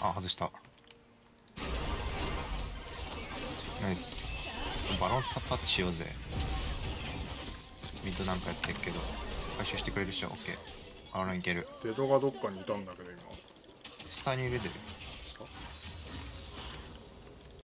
あ外した。ナイス。バランスタッパッチしようぜ。ミッドなんかやってるけど。回収してくれるでしょオッケー。あンいける。ゼドがどっかにいたんだけど今。下に入れてる。